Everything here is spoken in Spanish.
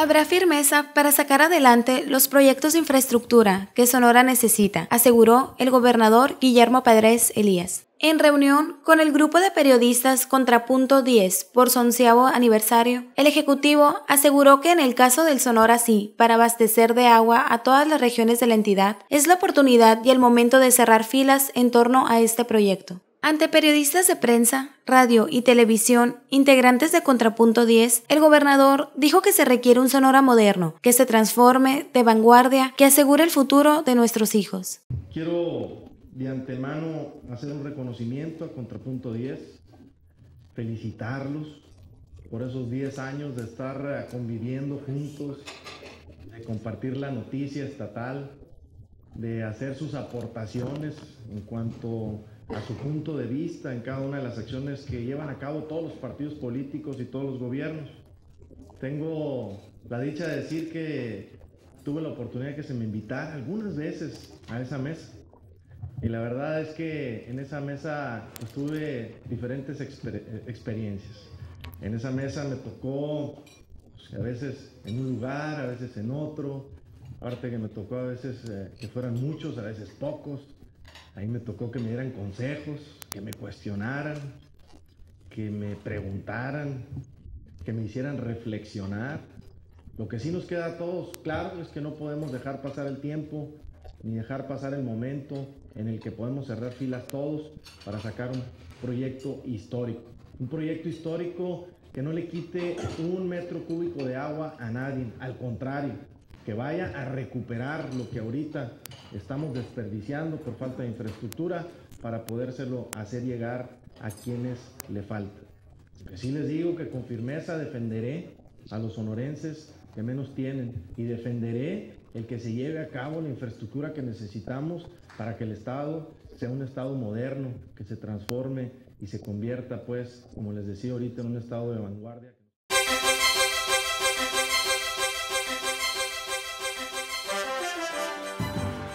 Habrá firmeza para sacar adelante los proyectos de infraestructura que Sonora necesita, aseguró el gobernador Guillermo Padres Elías. En reunión con el grupo de periodistas Contrapunto 10 por su onceavo aniversario, el Ejecutivo aseguró que en el caso del Sonora sí, para abastecer de agua a todas las regiones de la entidad, es la oportunidad y el momento de cerrar filas en torno a este proyecto. Ante periodistas de prensa, radio y televisión, integrantes de Contrapunto 10, el gobernador dijo que se requiere un Sonora moderno, que se transforme, de vanguardia, que asegure el futuro de nuestros hijos. Quiero de antemano hacer un reconocimiento a Contrapunto 10, felicitarlos por esos 10 años de estar conviviendo juntos, de compartir la noticia estatal, de hacer sus aportaciones en cuanto a su punto de vista en cada una de las acciones que llevan a cabo todos los partidos políticos y todos los gobiernos. Tengo la dicha de decir que tuve la oportunidad de que se me invitara algunas veces a esa mesa. Y la verdad es que en esa mesa tuve diferentes experiencias. En esa mesa me tocó pues, a veces en un lugar, a veces en otro. Aparte que me tocó a veces eh, que fueran muchos, a veces pocos. Ahí me tocó que me dieran consejos, que me cuestionaran, que me preguntaran, que me hicieran reflexionar. Lo que sí nos queda a todos claro es que no podemos dejar pasar el tiempo ni dejar pasar el momento en el que podemos cerrar filas todos para sacar un proyecto histórico. Un proyecto histórico que no le quite un metro cúbico de agua a nadie, al contrario, que vaya a recuperar lo que ahorita estamos desperdiciando por falta de infraestructura para podérselo hacer llegar a quienes le faltan. Sí les digo que con firmeza defenderé a los sonorenses que menos tienen y defenderé el que se lleve a cabo la infraestructura que necesitamos para que el Estado sea un Estado moderno, que se transforme y se convierta, pues, como les decía ahorita, en un Estado de vanguardia.